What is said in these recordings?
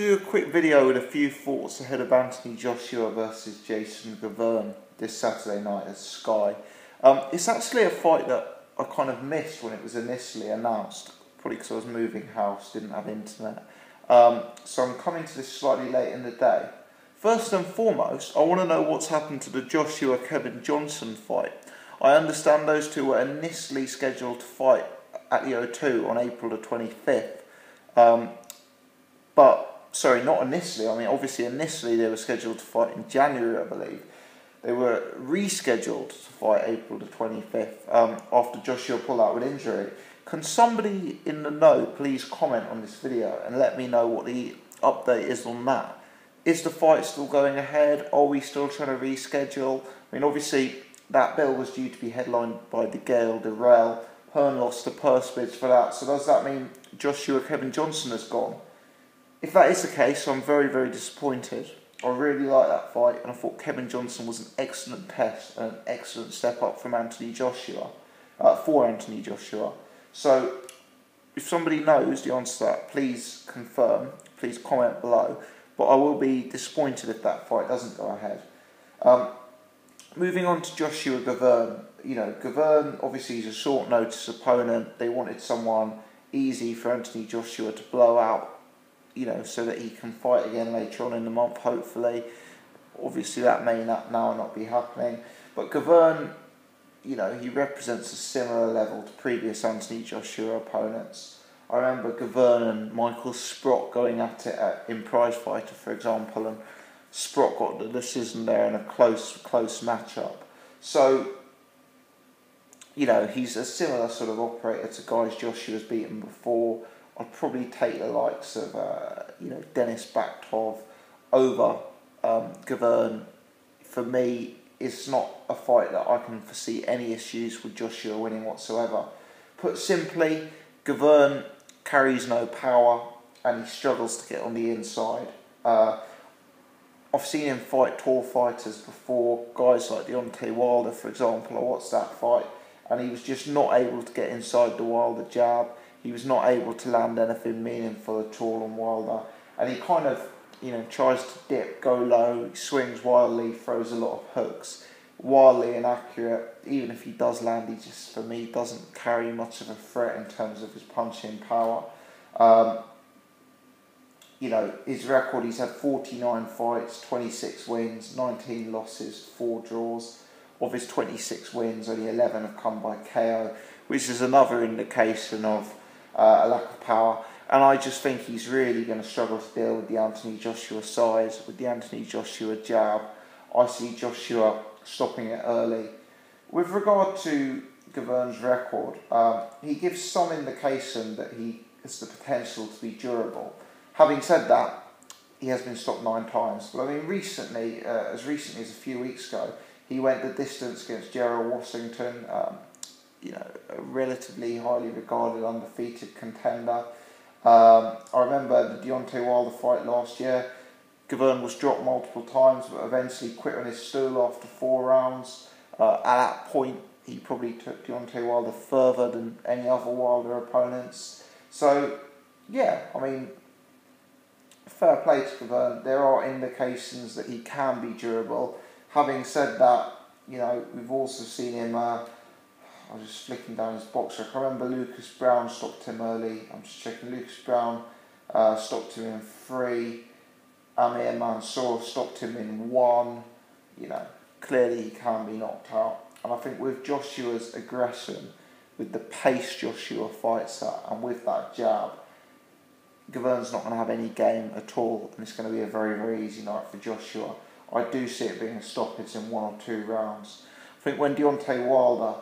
do a quick video with a few thoughts ahead of Anthony Joshua versus Jason Gavern this Saturday night at Sky. Um, it's actually a fight that I kind of missed when it was initially announced, probably because I was moving house, didn't have internet. Um, so I'm coming to this slightly late in the day. First and foremost, I want to know what's happened to the Joshua Kevin Johnson fight. I understand those two were initially scheduled to fight at the O2 on April the 25th. Um, but sorry, not initially. I mean, obviously, initially they were scheduled to fight in January, I believe. They were rescheduled to fight April the 25th um, after Joshua pulled out with injury. Can somebody in the know please comment on this video and let me know what the update is on that? Is the fight still going ahead? Are we still trying to reschedule? I mean, obviously, that bill was due to be headlined by DeGale Dirrell. Hearn lost the purse bids for that. So does that mean Joshua Kevin Johnson has gone? If that is the case, I'm very, very disappointed. I really like that fight, and I thought Kevin Johnson was an excellent test and an excellent step up from Anthony Joshua, uh, for Anthony Joshua. So, if somebody knows the answer to that, please confirm, please comment below. But I will be disappointed if that fight doesn't go ahead. Um, moving on to Joshua Gavern, you know, Gavern obviously is a short notice opponent. They wanted someone easy for Anthony Joshua to blow out you know, so that he can fight again later on in the month, hopefully. Obviously, that may not now not be happening. But Gavern, you know, he represents a similar level to previous Anthony Joshua opponents. I remember Gavern and Michael Sprott going at it at, in Prize Fighter, for example, and Sprott got the decision there in a close, close matchup. So, you know, he's a similar sort of operator to guys Joshua's beaten before. I'd probably take the likes of uh, you know Denis Bakhtov over um, Gavern. For me, it's not a fight that I can foresee any issues with Joshua winning whatsoever. Put simply, Gavern carries no power and he struggles to get on the inside. Uh, I've seen him fight tall fighters before, guys like Deontay Wilder, for example. I watched that fight and he was just not able to get inside the Wilder jab he was not able to land anything meaningful at all on Wilder. And he kind of, you know, tries to dip, go low, swings wildly, throws a lot of hooks, wildly inaccurate. Even if he does land, he just, for me, doesn't carry much of a threat in terms of his punching power. Um, you know, his record, he's had 49 fights, 26 wins, 19 losses, 4 draws. Of his 26 wins, only 11 have come by KO, which is another indication of uh, a lack of power. And I just think he's really going to struggle to deal with the Anthony Joshua size, with the Anthony Joshua jab. I see Joshua stopping it early. With regard to Gavern's record, um, he gives some indication that he has the potential to be durable. Having said that, he has been stopped nine times. But I mean, recently, uh, as recently as a few weeks ago, he went the distance against Gerald Washington. Um, you know, relatively highly regarded undefeated contender. Um, I remember the Deontay Wilder fight last year. Gavern was dropped multiple times, but eventually quit on his stool after four rounds. Uh, at that point, he probably took Deontay Wilder further than any other Wilder opponents. So, yeah, I mean, fair play to Gavern. There are indications that he can be durable. Having said that, you know, we've also seen him. Uh, I was just flicking down his BoxRec. I remember Lucas Browne stopped him early. I'm just checking. Lucas Browne uh, stopped him in three. Amir Mansour stopped him in one. You know, clearly he can be knocked out. And I think with Joshua's aggression, with the pace Joshua fights at, and with that jab, Gavern's not going to have any game at all, and it's going to be a very, very easy night for Joshua. I do see it being a stoppage in one or two rounds. I think when Deontay Wilder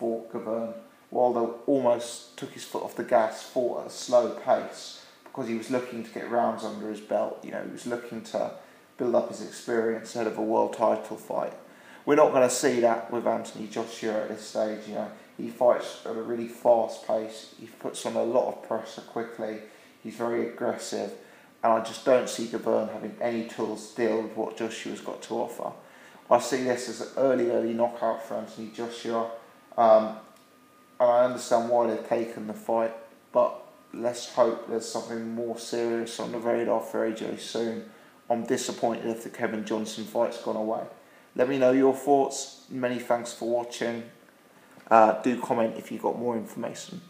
fought Gavern. Wilder almost took his foot off the gas, fought at a slow pace because he was looking to get rounds under his belt. You know, he was looking to build up his experience ahead of a world title fight. We're not going to see that with Anthony Joshua at this stage. You know, he fights at a really fast pace. He puts on a lot of pressure quickly. He's very aggressive, and I just don't see Gavern having any tools to deal with what Joshua's got to offer. I see this as an early, early knockout for Anthony Joshua. Um, and I understand why they've taken the fight, but let's hope there's something more serious on the radar for AJ soon. I'm disappointed if the Kevin Johnson fight's gone away. Let me know your thoughts. Many thanks for watching. Uh, do comment if you've got more information.